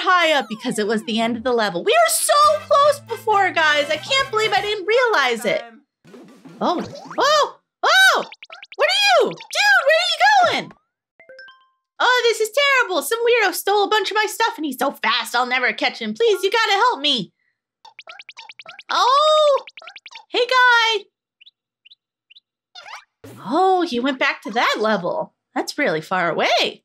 high up because it was the end of the level. We were so close before, guys. I can't believe I didn't realize it. Oh, oh, oh! What are you? Dude, where are you going? Oh, this is terrible. Some weirdo stole a bunch of my stuff and he's so fast I'll never catch him. Please, you gotta help me. Oh, hey, guy. Oh, he went back to that level. That's really far away.